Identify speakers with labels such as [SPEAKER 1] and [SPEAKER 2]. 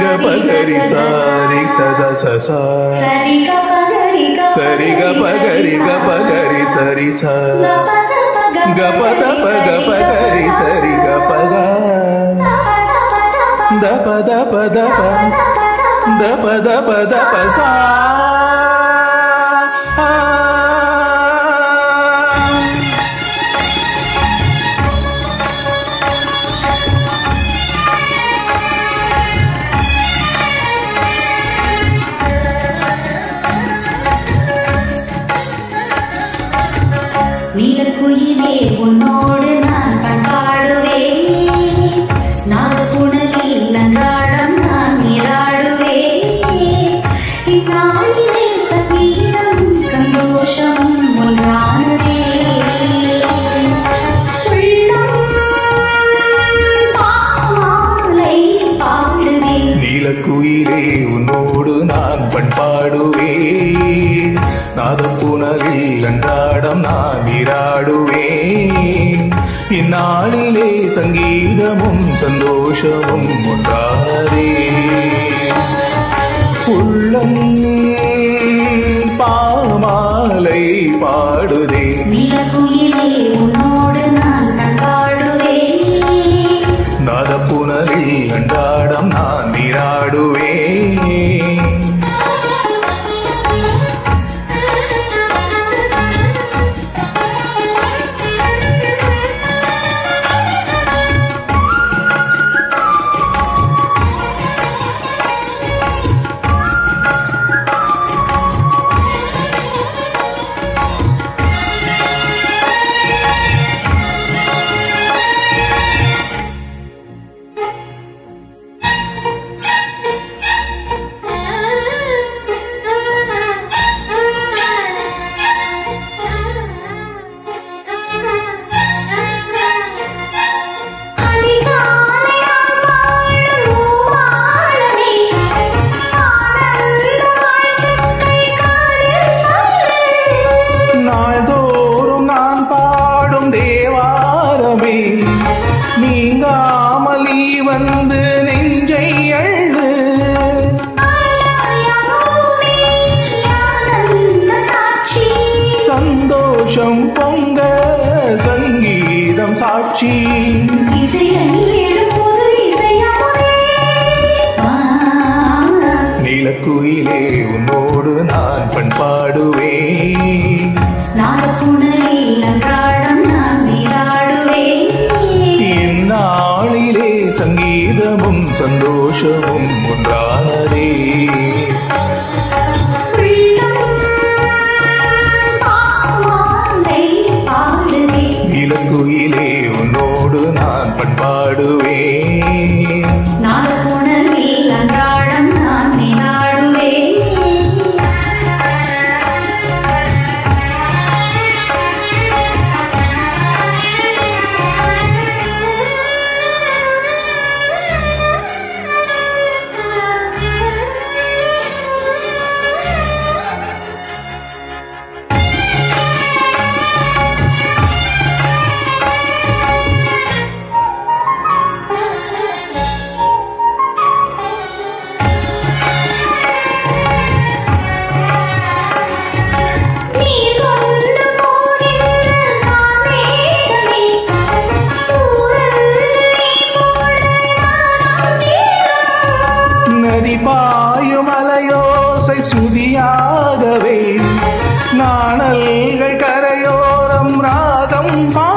[SPEAKER 1] ग
[SPEAKER 2] पगरि सारि सद ससा सरि ग पगरि ग सरि ग पगरि ग पगरि सरि सा ग पद
[SPEAKER 1] पग पगरि सरि பண்பாடுவேன்
[SPEAKER 2] நாதப்புணரில் அன்றாடம் நான் நீராடுவேன். இந்நாளிலே சங்கீதமும் சந்தோஷமும் ஒன்றாதே. உள்ளம் பாமாலை பாடுதே. நாதப்புணரில் அன்றாடம் நான் நீராடுவேன்.
[SPEAKER 1] காட்சி.
[SPEAKER 2] நீலக்குயிலே உன்னோடு நான் பண்பாடுவேன்
[SPEAKER 1] நாதப்புணரில் அன்றாடம்
[SPEAKER 2] சங்கீதமும் சந்தோஷமும் ஒன்றானதே. இலக்குயிலே உன்னோடு நான் பண்பாடுவேன். சுதியாகவே நாணல்கள் கரையோரம் ராகம்
[SPEAKER 1] பா